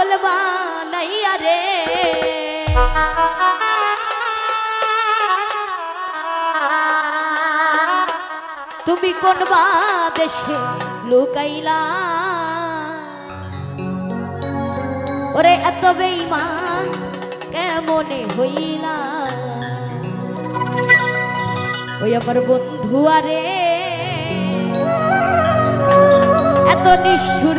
পাগল নাই আরে তুমি কোন বা দেশে লুকাইলা? ওরে এত বেইমান কেমনে হইলা? ওই আমার বন্ধু আরে, এত নিষ্ঠুর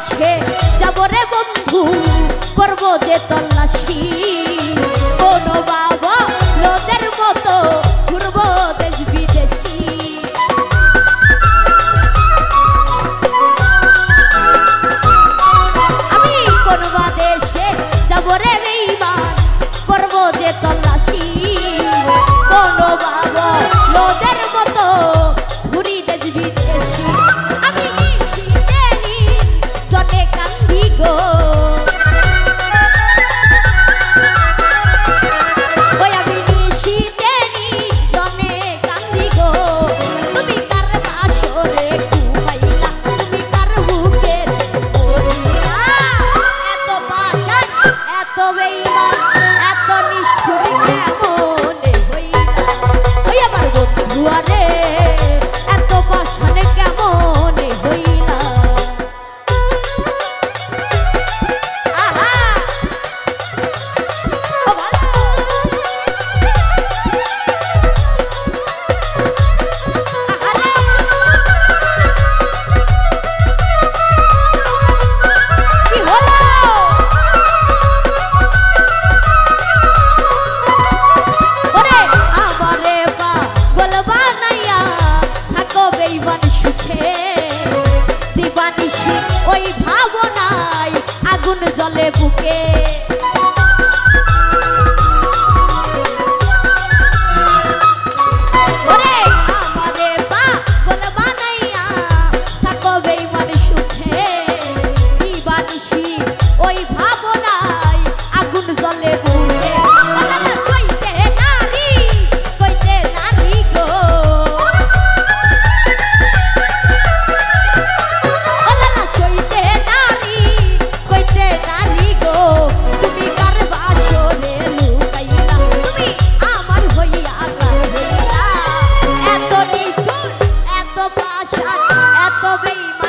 হয়েছে যাব রে বন্ধু করব যে তো সুখে সুখ ওই ভাবনায় আগুন জলে বুকে। Bobby. My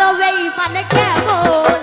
তবেই মানে কেমন?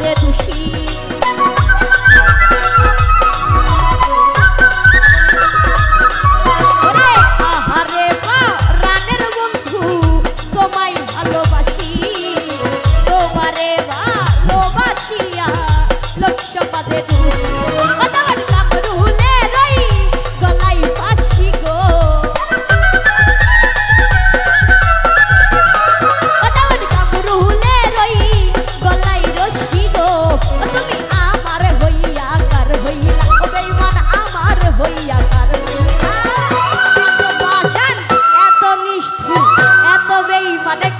রে দোষী আহারে বা রানের তোমায় mà đánh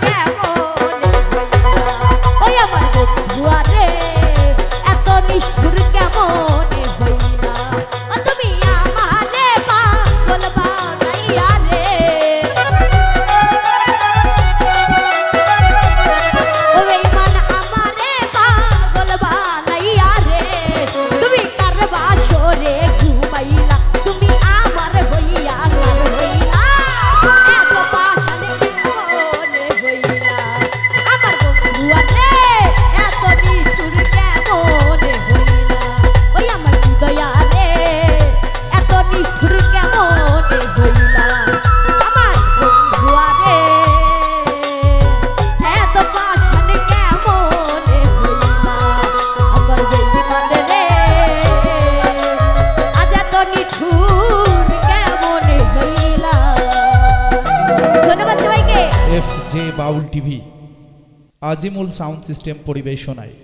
F J Baul TV Azimul sound system পরিবেশনায়।